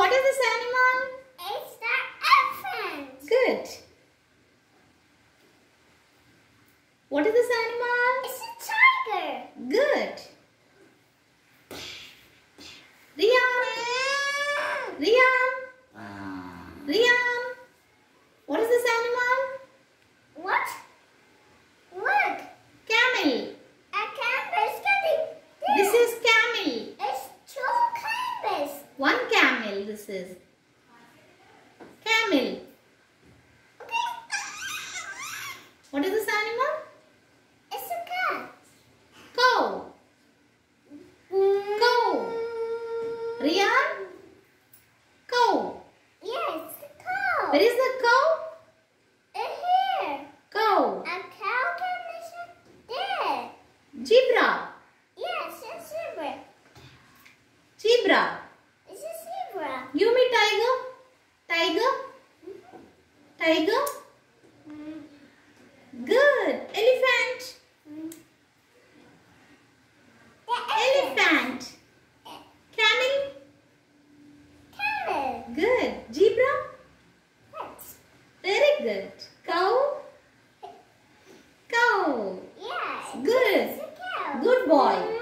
what is this animal? It's the elephant. Good. What is this animal? It's a tiger. Good. Riyaan. Riyaan. Riyaan. What is this animal? What? Look, Camel. a canvas getting This is camel. It's two canvas. One camel this is. Camel. Okay. What is this animal? It's a cat. Cow. Mm. Cow. Riyaan. Cow. Yes, it's a cow. Where is the cow? A hare. Cow. A cow can listen there. Zebra. Yes, a zebra. Zebra. You me tiger. Tiger. Tiger. Good. Elephant. Elephant. Camel. Camel. Good. Zebra. Very good. Cow. Cow. Yes. Good. Good boy.